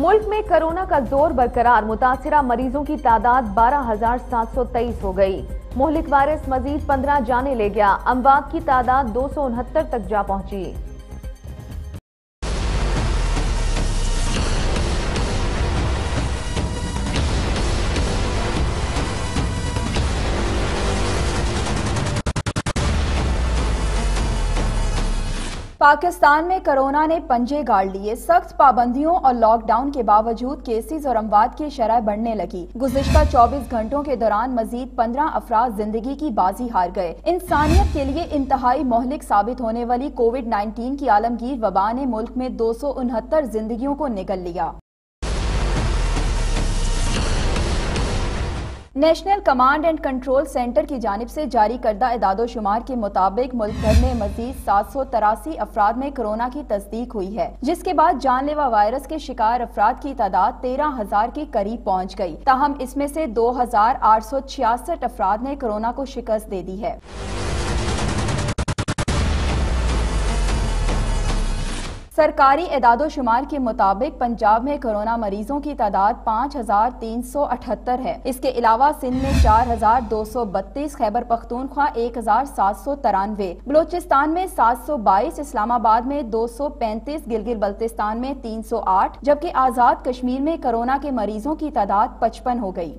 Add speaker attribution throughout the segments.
Speaker 1: मुल्क में कोरोना का ज़ोर बरकरार, मुतासरा मरीजों की तादाद बारह हज़ार सात सौ तेईस हो गई। मोहलिक वायरस मजीद पंद्रह जाने ले गया। अमवात की तादाद दो सौ उनहत्तर तक जा पहुँची।
Speaker 2: पाकिस्तान में कोरोना ने पंजे गाड़ लिए। सख्त पाबंदियों और लॉकडाउन के बावजूद केसेस और अमवात की शरह बढ़ने लगी। गुजशत 24 घंटों के दौरान मजीद 15 अफराज ज़िंदगी की बाजी हार गए। इंसानियत के लिए इंतहाई मोहलिक साबित होने वाली कोविड 19 की आलमगीर वबा ने मुल्क में दो सौ उनहत्तर जिंदगियों को निगल लिया। National command and control centre की जानब से जारी करदा इदादोशुमार के मुताबिक मुल्क भर में मजीद सात सौ तिरासी अफराद में कोरोना की तस्दीक हुई है, जिसके बाद जानलेवा वायरस के शिकार अफराद की तादाद तेरह हज़ार के करीब पहुँच गई ताहम इसमें ऐसी दो हज़ार आठ सौ छियासठ अफराद ने कोरोना को शिकस्त दे दी है। सरकारी एदादो शुमार के मुताबिक पंजाब में कोरोना मरीजों की तादाद पाँच हज़ार तीन सौ अठहत्तर है। इसके अलावा सिंध में चार हज़ार दो सौ बत्तीस, खैबर पख्तूनख्वा एक हज़ार सात सौ तिरानवे, बलोचिस्तान में सात सौ बाईस, इस्लामाबाद में दो सौ पैंतीस, गिलगित बल्तिस्तान में तीन सौ आठ, जबकि आज़ाद कश्मीर में कोरोना के मरीजों की तादाद पचपन हो गई।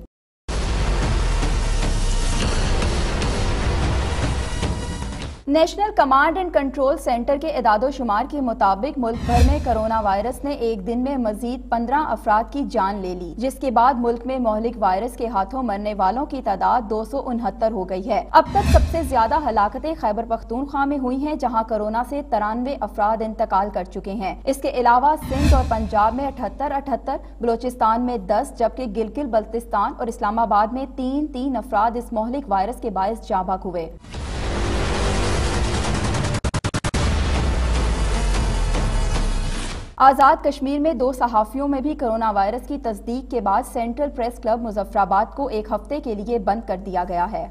Speaker 2: National command and control centre के इदादोशुमार के मुताबिक मुल्क भर में कोरोना वायरस ने एक दिन में मजीद पंद्रह अफराद की जान ले ली, जिसके बाद मुल्क में मोहलिक वायरस के हाथों मरने वालों की तादाद दो सौ उनहत्तर हो गई है। अब तक सबसे ज़्यादा हलाकतें खैबर पख्तूनख्वा में हुई हैं, जहाँ कोरोना से तिरानवे अफराद इंतकाल कर चुके हैं। इसके अलावा सिंध और पंजाब में अठहत्तर अठहत्तर, बलोचिस्तान में दस, जबकि गिलगिल बल्तिस्तान और इस्लामाबाद में तीन तीन अफराद इस मोहलिक वायरस के बायस जाबाक हुए। आज़ाद कश्मीर में दो सहाफ़ियों में भी कोरोना वायरस की तस्दीक के बाद सेंट्रल प्रेस क्लब मुजफ्फराबाद को एक हफ़्ते के लिए बंद कर दिया गया है।